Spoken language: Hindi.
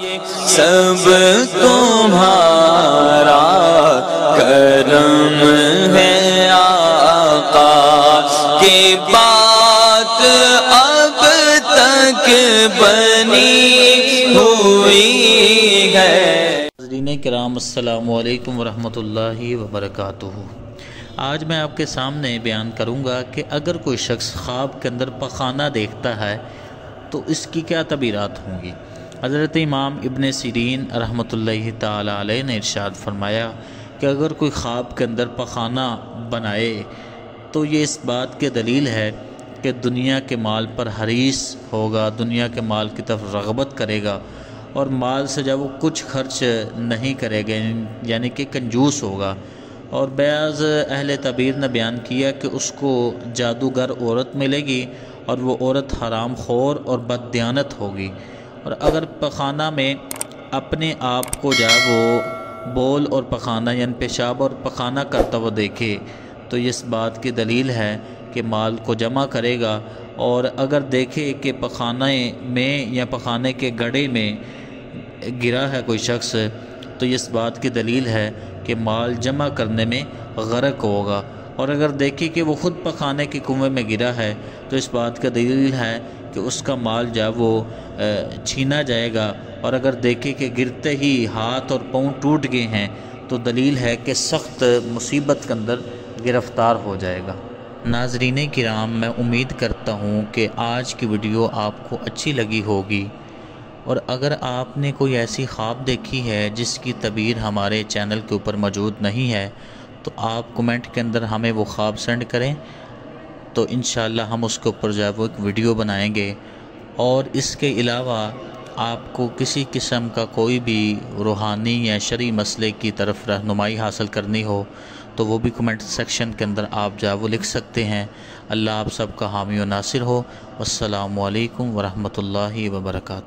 सब तुम्हारा करम है आका के बात अब तक बनी हुई है। कराम अल्लाम वरहमतुल्लाहि वबरकातुहू। आज मैं आपके सामने बयान करूँगा कि अगर कोई शख्स ख्वाब के अंदर पखाना देखता है तो इसकी क्या तबीरात होंगी? हज़रत इमाम इबन सीरीन ताला अलैह ने इरशाद फरमाया कि अगर कोई ख्वाब के अंदर पखाना बनाए तो ये इस बात की दलील है कि दुनिया के माल पर हरीस होगा, दुनिया के माल की तरफ़ रगबत करेगा और माल से जब वो कुछ खर्च नहीं करेगा, यानी कि कंजूस होगा। और बयाज़ अहल तबीर ने बयान किया कि उसको जादूगर औरत मिलेगी और वो औरत हराम खोर और बदयानत होगी। और अगर पखाना में अपने आप को जा वो बोल और पखाना, यानी पेशाब और पखाना करता हुआ देखे तो इस बात की दलील है कि माल को जमा करेगा। और अगर देखे कि पखाने में या पखाने के गड़े में गिरा है कोई शख्स तो इस बात की दलील है कि माल जमा करने में गरक होगा। और अगर देखे कि वो ख़ुद पखाने के कुएँ में गिरा है तो इस बात का दलील है कि उसका माल जो वो छीना जाएगा। और अगर देखे कि गिरते ही हाथ और पाँव टूट गए हैं तो दलील है कि सख्त मुसीबत के अंदर गिरफ़्तार हो जाएगा। नाजरीन किराम, मैं उम्मीद करता हूँ कि आज की वीडियो आपको अच्छी लगी होगी। और अगर आपने कोई ऐसी ख्वाब देखी है जिसकी तबीर हमारे चैनल के ऊपर मौजूद नहीं है तो आप कमेंट के अंदर हमें वो ख्वाब सेंड करें। तो इन हम उसके ऊपर जो है वो एक वीडियो बनाएँगे। और इसके अलावा आपको किसी किस्म का कोई भी रूहानी या शरी मसले की तरफ़ रहनुमाई हासिल करनी हो तो वो भी कमेंट सेक्शन के अंदर आप जो वो लिख सकते हैं। अल्लाह आप सबका हामी नासिर हो। असलकम वरहमल वर्का